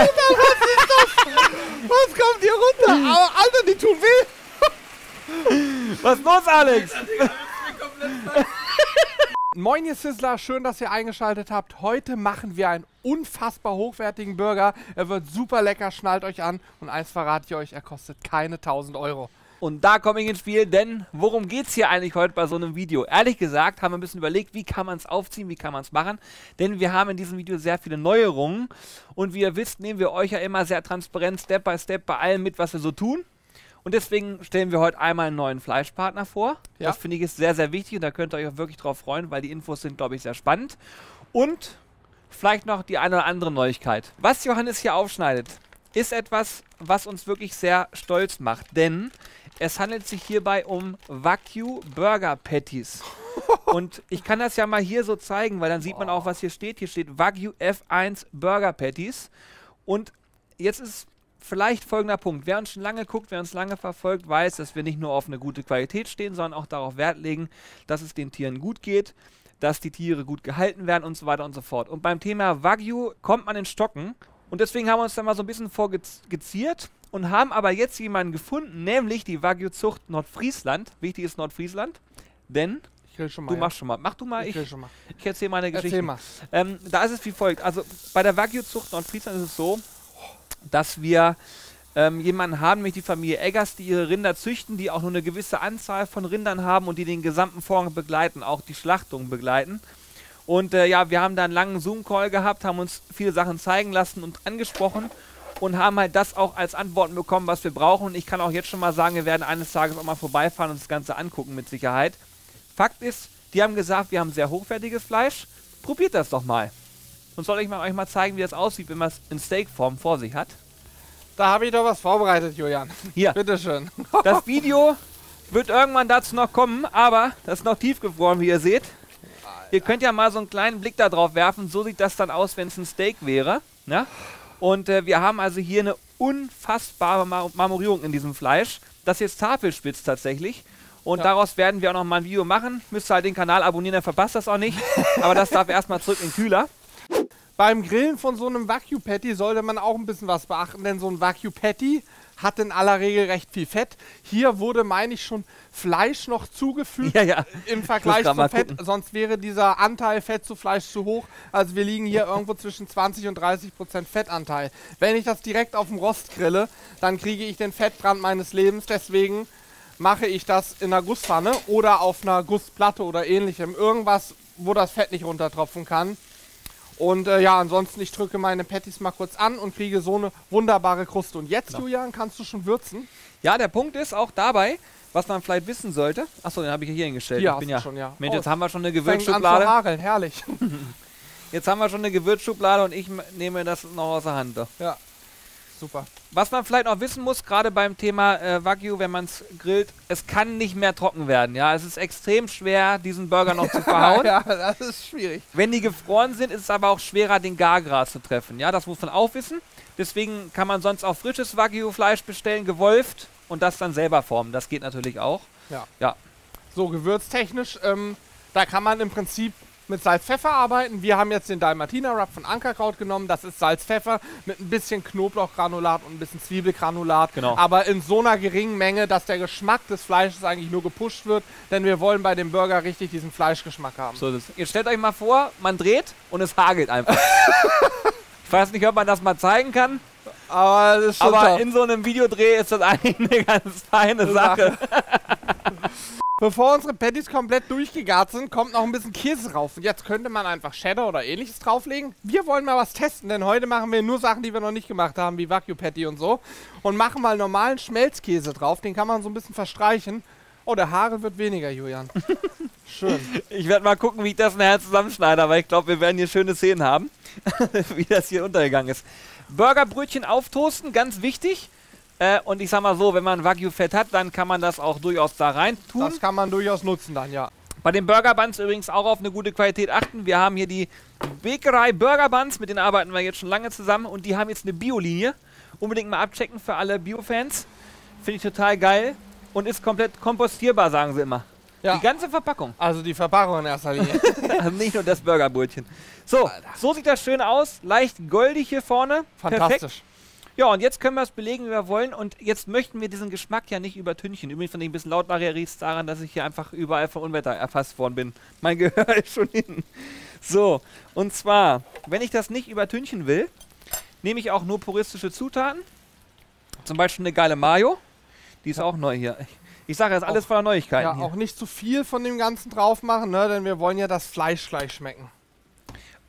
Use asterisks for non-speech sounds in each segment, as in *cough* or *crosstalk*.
Alter, was ist das? Was kommt hier runter? Aber, Alter, die tun weh. *laughs* Was ist los, Alex? *laughs* Moin ihr Sizzler, schön, dass ihr eingeschaltet habt. Heute machen wir einen unfassbar hochwertigen Burger. Er wird super lecker, schnallt euch an. Und eins verrate ich euch, er kostet keine 1000 Euro. Und da komme ich ins Spiel, denn worum geht es hier eigentlich heute bei so einem Video? Ehrlich gesagt haben wir ein bisschen überlegt, wie kann man es aufziehen, wie kann man es machen. Denn wir haben in diesem Video sehr viele Neuerungen. Und wie ihr wisst, nehmen wir euch ja immer sehr transparent, Step by Step bei allem mit, was wir so tun. Und deswegen stellen wir heute einmal einen neuen Fleischpartner vor. Ja. Das finde ich ist sehr, sehr wichtig und da könnt ihr euch auch wirklich drauf freuen, weil die Infos sind, glaube ich, sehr spannend. Und vielleicht noch die eine oder andere Neuigkeit. Was Johannes hier aufschneidet, ist etwas, was uns wirklich sehr stolz macht, denn es handelt sich hierbei um Wagyu Burger Patties. *laughs* Und ich kann das ja mal hier so zeigen, weil dann sieht man auch, was hier steht. Hier steht Wagyu F1 Burger Patties. Und jetzt ist vielleicht folgender Punkt. Wer uns schon lange guckt, wer uns lange verfolgt, weiß, dass wir nicht nur auf eine gute Qualität stehen, sondern auch darauf Wert legen, dass es den Tieren gut geht, dass die Tiere gut gehalten werden und so weiter und so fort. Und beim Thema Wagyu kommt man in Stocken. Und deswegen haben wir uns da mal so ein bisschen vorgeziert und haben aber jetzt jemanden gefunden, nämlich die Wagyu-Zucht Nordfriesland. Wichtig ist Nordfriesland, denn Ich will schon mal. du machst schon mal. Mach du mal, Ich ich, ich erzähle meine Geschichte. Erzähl mal. Ähm, da ist es wie folgt. Also bei der Wagyu-Zucht Nordfriesland ist es so, dass wir ähm, jemanden haben, nämlich die Familie Eggers, die ihre Rinder züchten, die auch nur eine gewisse Anzahl von Rindern haben und die den gesamten Vorgang begleiten, auch die Schlachtung begleiten. Und äh, ja, wir haben da einen langen Zoom-Call gehabt, haben uns viele Sachen zeigen lassen und angesprochen und haben halt das auch als Antworten bekommen, was wir brauchen. Und ich kann auch jetzt schon mal sagen, wir werden eines Tages auch mal vorbeifahren und das Ganze angucken mit Sicherheit. Fakt ist, die haben gesagt, wir haben sehr hochwertiges Fleisch. Probiert das doch mal. Und soll ich mal, euch mal zeigen, wie das aussieht, wenn man es in Steakform vor sich hat. Da habe ich doch was vorbereitet, Julian. Hier, Bitteschön. *laughs* das Video wird irgendwann dazu noch kommen, aber das ist noch tiefgefroren, wie ihr seht. Ihr könnt ja mal so einen kleinen Blick da drauf werfen. So sieht das dann aus, wenn es ein Steak wäre. Ja? Und äh, wir haben also hier eine unfassbare Mar Marmorierung in diesem Fleisch. Das ist jetzt Tafelspitz tatsächlich. Und Ja. daraus werden wir auch noch mal ein Video machen. Müsst ihr halt den Kanal abonnieren, dann verpasst das auch nicht. *laughs* Aber das darf erstmal zurück in den Kühler. Beim Grillen von so einem Vacuum Patty sollte man auch ein bisschen was beachten, denn so ein Vacuum Patty hat in aller Regel recht viel Fett. Hier wurde, meine ich, schon Fleisch noch zugefügt Ja, ja. im Vergleich zum Fett. gucken. Sonst wäre dieser Anteil Fett zu Fleisch zu hoch. Also wir liegen hier irgendwo zwischen 20 und 30 Prozent Fettanteil. Wenn ich das direkt auf dem Rost grille, dann kriege ich den Fettbrand meines Lebens. Deswegen mache ich das in einer Gusspfanne oder auf einer Gussplatte oder ähnlichem. Irgendwas, wo das Fett nicht runtertropfen kann. Und äh, ja, ansonsten, ich drücke meine Patties mal kurz an und kriege so eine wunderbare Kruste. Und jetzt, Genau. Julian, kannst du schon würzen? Ja, der Punkt ist auch dabei, was man vielleicht wissen sollte. Achso, den habe ich ja hier hingestellt. Hier ich bin ja, schon, ja. Mensch, Oh, jetzt haben wir schon eine Gewürzschublade. hageln, herrlich. *laughs* Jetzt haben wir schon eine Gewürzschublade und ich nehme das noch aus der Hand. ja, super. Was man vielleicht noch wissen muss, gerade beim Thema äh, Wagyu, wenn man es grillt, es kann nicht mehr trocken werden. Ja, es ist extrem schwer, diesen Burger noch zu *laughs* verhauen. ja, das ist schwierig. Wenn die gefroren sind, ist es aber auch schwerer, den Gargrad zu treffen. Ja, das muss man auch wissen. Deswegen kann man sonst auch frisches Wagyu-Fleisch bestellen, gewolft und das dann selber formen. Das geht natürlich auch. Ja. Ja. So, gewürztechnisch, ähm, da kann man im Prinzip mit Salz, Pfeffer arbeiten. Wir haben jetzt den Dalmatiner Rub von Ankerkraut genommen. Das ist Salz, Pfeffer mit ein bisschen Knoblauchgranulat und ein bisschen Zwiebelgranulat. Genau. Aber in so einer geringen Menge, dass der Geschmack des Fleisches eigentlich nur gepusht wird. Denn wir wollen bei dem Burger richtig diesen Fleischgeschmack haben. So ist es. Jetzt stellt euch mal vor, man dreht und es hagelt einfach. *laughs* ich weiß nicht, ob man das mal zeigen kann, Aber aber in so einem Videodreh ist das eigentlich eine ganz feine Sache. *laughs* Bevor unsere Patties komplett durchgegart sind, kommt noch ein bisschen Käse drauf. Und jetzt könnte man einfach Cheddar oder ähnliches drauflegen. Wir wollen mal was testen, denn heute machen wir nur Sachen, die wir noch nicht gemacht haben, wie Vacuum Patty und so. Und machen mal normalen Schmelzkäse drauf. Den kann man so ein bisschen verstreichen. Oh, der Haare wird weniger, Julian. *laughs* Schön. Ich werde mal gucken, wie ich das nachher zusammenschneide, aber ich glaube, wir werden hier schöne Szenen haben, *laughs* wie das hier untergegangen ist. Burgerbrötchen auftoasten, ganz wichtig. Äh, und ich sag mal so, wenn man Wagyu-Fett hat, dann kann man das auch durchaus da rein tun. Das kann man durchaus nutzen dann, ja. Bei den Burger Buns übrigens auch auf eine gute Qualität achten. Wir haben hier die Bäckerei Burger Buns, mit denen arbeiten wir jetzt schon lange zusammen und die haben jetzt eine Bio-Linie. Unbedingt mal abchecken für alle Bio-Fans. Finde ich total geil und ist komplett kompostierbar, sagen sie immer. Ja. Die ganze Verpackung. Also die Verpackung in erster Linie. *laughs* also nicht nur das Burgerbrötchen. So, Alter. so sieht das schön aus. Leicht goldig hier vorne. Perfekt. Ja, und jetzt können wir es belegen, wie wir wollen. Und jetzt möchten wir diesen Geschmack ja nicht übertünchen. Übrigens, wenn ich ein bisschen laut mache, riecht es daran, dass ich hier einfach überall von Unwetter erfasst worden bin. *laughs* Mein Gehör ist schon hin. So, und zwar, wenn ich das nicht übertünchen will, nehme ich auch nur puristische Zutaten. Zum Beispiel eine geile Mayo. Die ist auch neu hier. Ich, sage jetzt alles Auch- voller Neuigkeiten. Ja, hier. auch nicht zu viel von dem Ganzen drauf machen, ne? denn wir wollen ja das Fleisch gleich schmecken.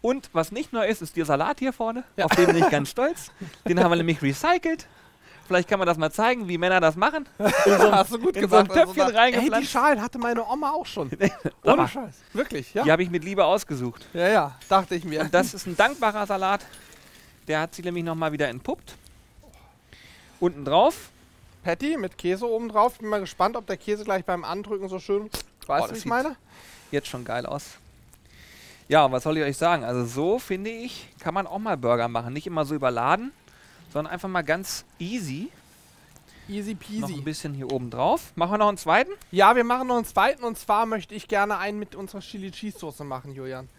Und was nicht neu ist, ist der Salat hier vorne. Ja. Auf den bin ich ganz stolz. Den haben wir nämlich recycelt. Vielleicht kann man das mal zeigen, wie Männer das machen. In so *laughs* Hast du gut in so ein also Töpfchen da- Ey, die reingepflanzt. Schalen hatte meine Oma auch schon. *laughs* Ohne *laughs* Scheiß. Wirklich, ja? Die habe ich mit Liebe ausgesucht. Ja, ja, dachte ich mir. Und das ist ein dankbarer Salat. Der hat sie nämlich nochmal wieder entpuppt. Unten drauf. Patty mit Käse oben drauf. Bin mal gespannt, ob der Käse gleich beim Andrücken so schön. Weißt Oh, du, wie ich meine? Jetzt schon geil aus. Ja, und was soll ich euch sagen? Also so, finde ich, kann man auch mal Burger machen. Nicht immer so überladen, sondern einfach mal ganz easy. Easy Noch ein peasy. bisschen hier oben drauf. Machen wir noch einen zweiten? Ja, wir machen noch einen zweiten und zwar möchte ich gerne einen mit unserer Chili Cheese Soße machen, Julian.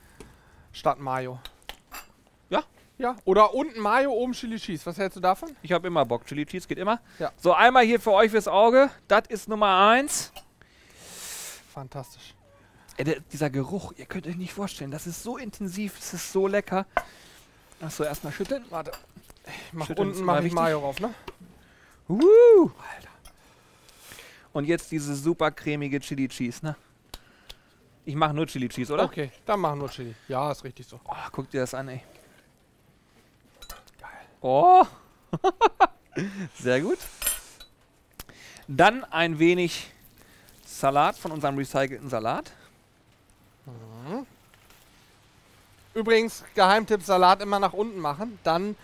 Statt Mayo. Ja. Ja. Oder unten Mayo, oben Chili Cheese. Was hältst du davon? Ich habe immer Bock. Chili Cheese geht immer. Ja. So, einmal hier für euch fürs Auge. Das ist Nummer eins. Fantastisch. Ey, der, dieser Geruch, ihr könnt euch nicht vorstellen. Das ist so intensiv, das ist so lecker. Achso, erstmal schütteln. Warte. Ich mach Schütteln unten mach ich. Mayo drauf, ne? Uh. Alter. Und jetzt diese super cremige Chili Cheese, ne? Ich mache nur Chili Cheese, oder? Okay, dann machen wir Chili. Ja, ist richtig so. Oh, guck dir das an, ey. Geil. Oh. *laughs* Sehr gut. Dann ein wenig Salat von unserem recycelten Salat. Übrigens, Geheimtipp, Salat immer nach unten machen. Dann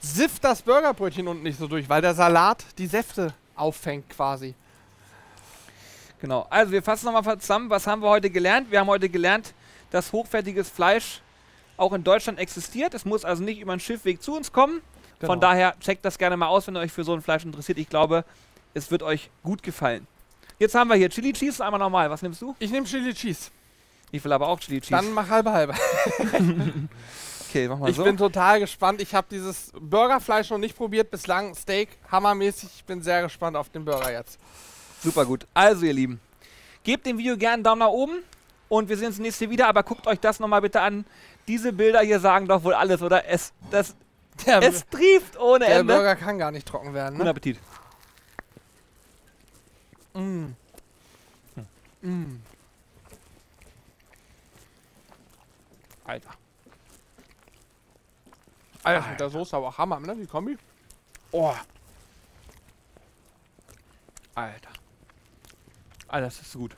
sifft das Burgerbrötchen unten nicht so durch, weil der Salat die Säfte auffängt quasi. Genau. Also wir fassen nochmal zusammen. Was haben wir heute gelernt? Wir haben heute gelernt, dass hochwertiges Fleisch auch in Deutschland existiert. Es muss also nicht über einen Schiffweg zu uns kommen. Von Genau. daher checkt das gerne mal aus, wenn ihr euch für so ein Fleisch interessiert. Ich glaube, es wird euch gut gefallen. Jetzt haben wir hier Chili Cheese, einmal normal. Was nimmst du? Ich nehme Chili Cheese. Ich will aber auch Chili Cheese. Dann mach halbe halbe. *laughs* okay, mach mal Ich so. bin total gespannt. Ich habe dieses Burgerfleisch noch nicht probiert. Bislang Steak, hammermäßig. Ich bin sehr gespannt auf den Burger jetzt. Super gut. Also, ihr Lieben, gebt dem Video gerne einen Daumen nach oben und wir sehen uns nächste wieder. Aber guckt euch das nochmal bitte an. Diese Bilder hier sagen doch wohl alles, oder? Es, das, Der, es trieft ohne der Ende. Burger kann gar nicht trocken werden. Guten Ne? Appetit. Mm. Mm. Alter. Alter, mit der Soße aber Hammer, ne? Die Kombi. Oh. Alter. Alter, das ist gut.